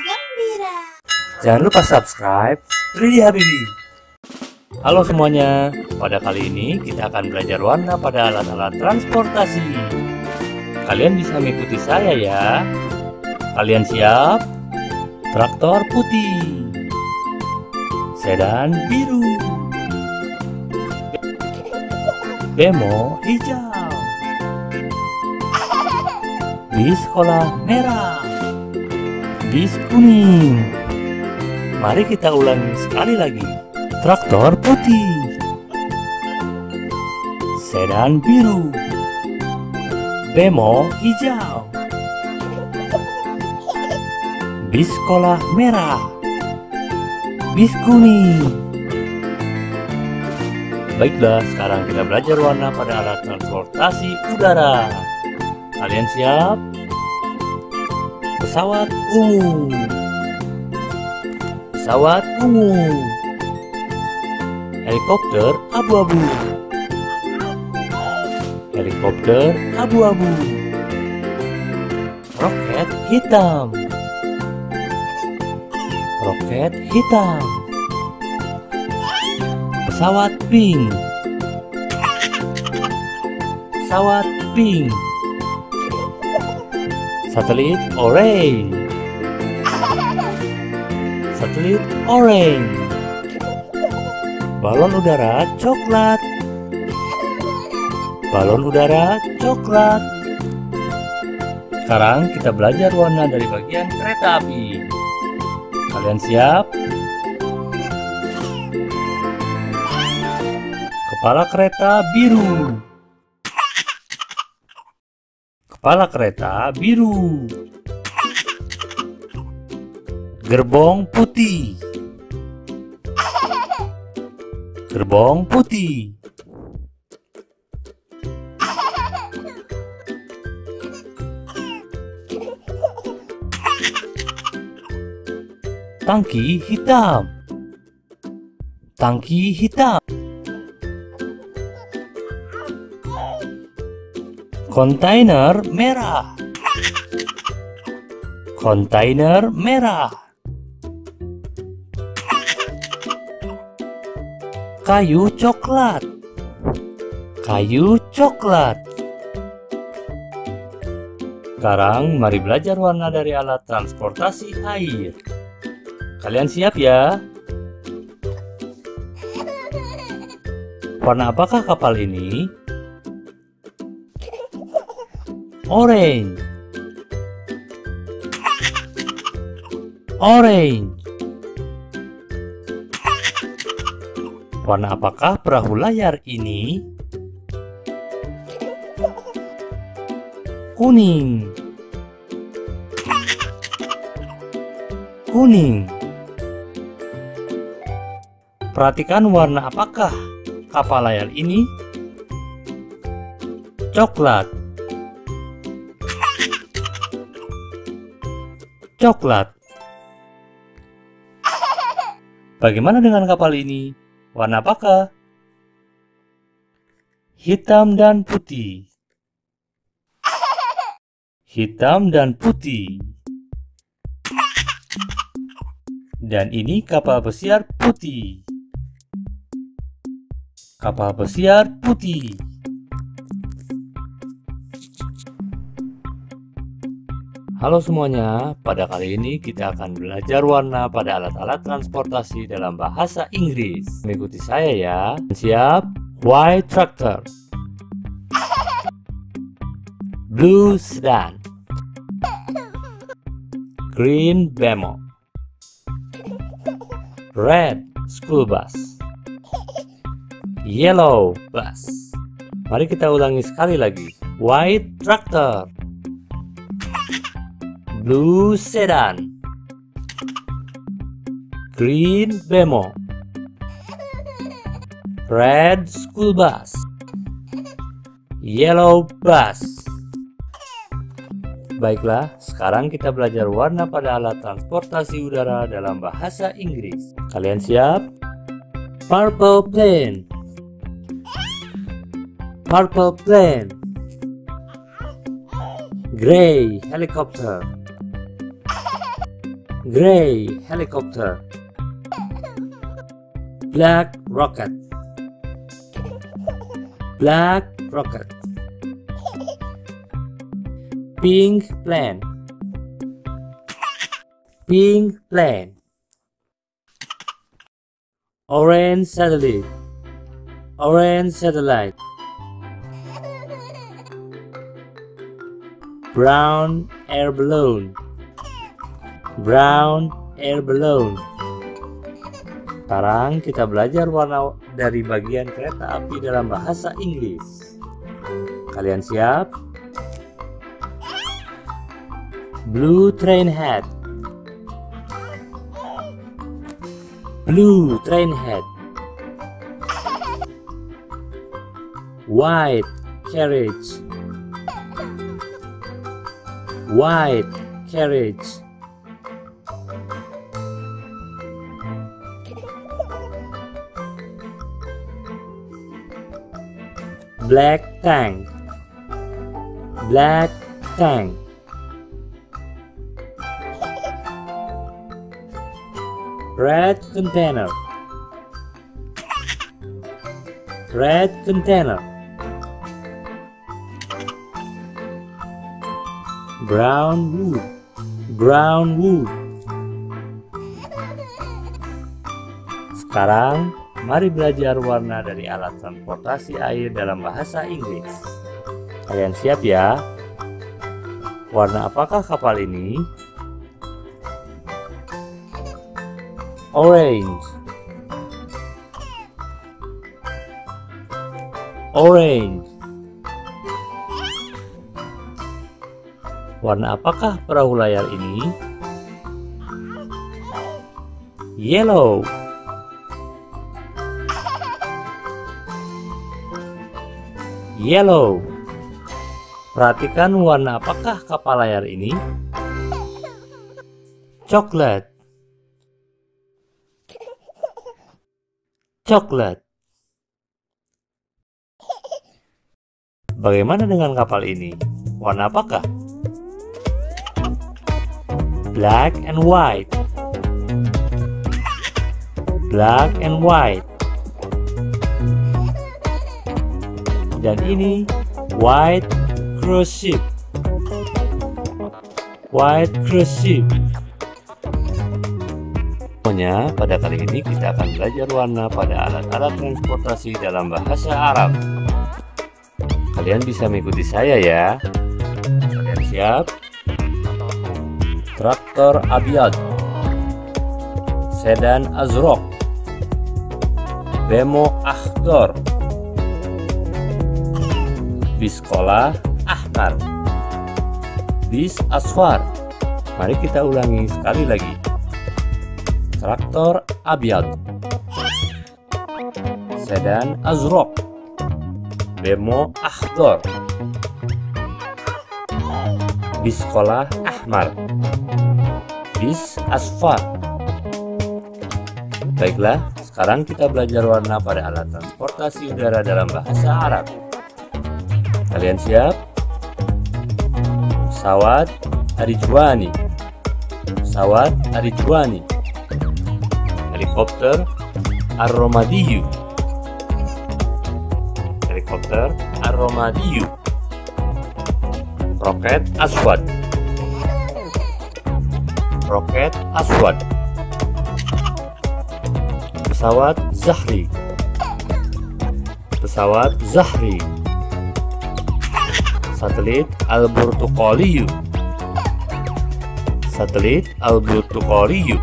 gembira. Jangan lupa subscribe 3D Habibi. Halo semuanya, pada kali ini kita akan belajar warna pada alat-alat transportasi. Kalian bisa mengikuti saya ya. Kalian siap? Traktor putih. Sedan biru. Demo hijau. Bis sekolah merah. Bis kuning. Mari kita ulangi sekali lagi. Traktor putih. Sedan biru. Bemo hijau. Bis sekolah merah. Bis kuning. Baiklah, sekarang kita belajar warna pada alat transportasi udara. Kalian siap? Pesawat ungu. Pesawat ungu. Helikopter abu-abu. Helikopter abu-abu. Roket hitam. Roket hitam. Pesawat pink. Pesawat pink. Satelit orange. Satelit orange. Balon udara coklat. Balon udara coklat. Sekarang kita belajar warna dari bagian kereta api. Kalian siap? Kepala kereta biru. Kepala kereta biru. Gerbong putih. Gerbong putih. Tangki hitam. Tangki hitam. Kontainer merah. Kontainer merah. Kayu coklat. Kayu coklat. Sekarang mari belajar warna dari alat transportasi air. Kalian siap ya? Warna apakah kapal ini? Orange. Orange. Warna apakah perahu layar ini? Kuning. Kuning. Perhatikan warna apakah kapal layar ini? Coklat. Coklat. Bagaimana dengan kapal ini? Warna apakah? Hitam dan putih. Hitam dan putih. Dan ini kapal pesiar putih. Kapal pesiar putih. Halo semuanya, pada kali ini kita akan belajar warna pada alat-alat transportasi dalam bahasa Inggris. Mengikuti saya ya. Siap? White tractor. Blue sedan. Green bemo. Red school bus. Yellow bus. Mari kita ulangi sekali lagi. White tractor. Blue sedan. Green bemo. Red school bus. Yellow bus. Baiklah, sekarang kita belajar warna pada alat transportasi udara dalam bahasa Inggris. Kalian siap? Purple plane. Purple plane. Gray helicopter. Gray helicopter. Black rocket. Black rocket. Pink plane. Pink plane. Orange satellite. Orange satellite. Brown air balloon. Brown air balloon. Sekarang kita belajar warna dari bagian kereta api dalam bahasa Inggris. Kalian siap? Blue train head. Blue train head. White carriage. White carriage. Black tank. Black tank. Red container. Red container. Brown wood. Brown wood. Sekarang, mari belajar warna dari alat transportasi air dalam bahasa Inggris. Kalian siap ya? Warna apakah kapal ini? orange orange warna apakah perahu layar ini yellow yellow perhatikan warna apakah kapal layar ini coklat coklat. Bagaimana dengan kapal ini? Warna apakah? Black and white. Black and white. Dan ini white cruise ship. White cruise ship. Semuanya, pada kali ini kita akan belajar warna pada alat-alat transportasi dalam bahasa Arab. Kalian bisa mengikuti saya ya. Kalian siap? Traktor Abiyad Sedan Azrok Bemo Akhdor Bis sekolah Ahmar Bis Asfar. Mari kita ulangi sekali lagi. Traktor Abiad. Sedan Azrok. Bemo Akhdor. Bis sekolah Ahmar. Bis Asfar. Baiklah, sekarang kita belajar warna pada alat transportasi udara dalam bahasa Arab. Kalian siap? Pesawat Arijwani Pesawat Arijwani helikopter Aromadiyu. Helikopter Aromadiyu. Roket Aswad. Roket Aswad. Pesawat Zahri. Pesawat Zahri satelit Al-Burtuqaliyu. Satelit Al-Burtuqaliyu.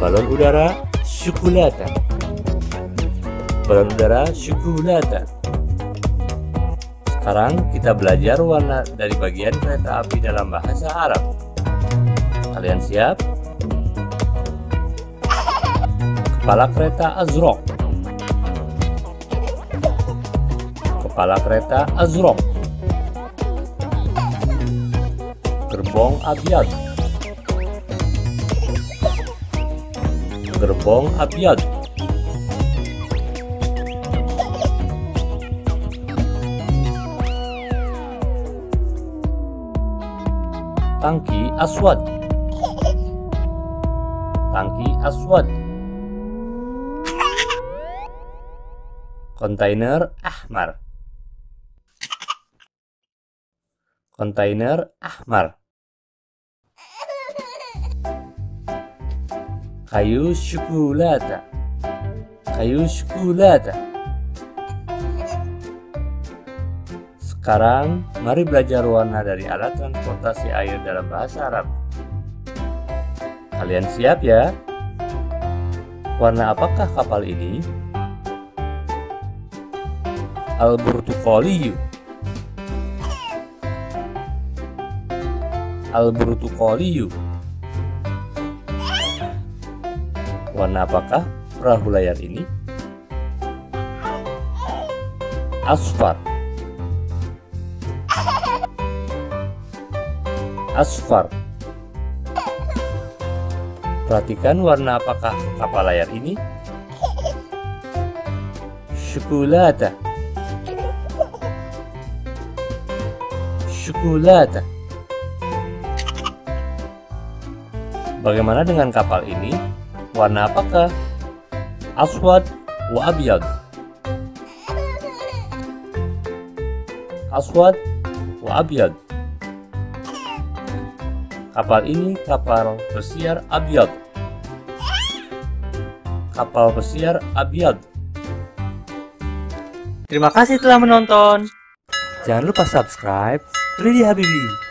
Balon udara syukulata balon udara syukulata sekarang kita belajar warna dari bagian kereta api dalam bahasa Arab. Kalian siap? kepala kereta Azrok kepala kereta Azrok gerbong Abiyad gerbong Abiad. Tangki Aswad. Tangki aswad. Kontainer ahmar kontainer ahmar. Kayu syukulata kayu syukulata sekarang mari belajar warna dari alat transportasi air dalam bahasa Arab. Kalian siap ya? Warna apakah kapal ini? Al-burtuqaliyu al-burtuqaliyu warna apakah perahu layar ini? Asfar. Asfar. Perhatikan warna apakah kapal layar ini? Syukulata syukulata. Bagaimana dengan kapal ini? Warna apakah? Aswad wa abyad. Aswad wa abyad. Kapal ini kapal pesiar abyad. Kapal pesiar abyad. Terima kasih telah menonton. Jangan lupa subscribe 3D Habibi.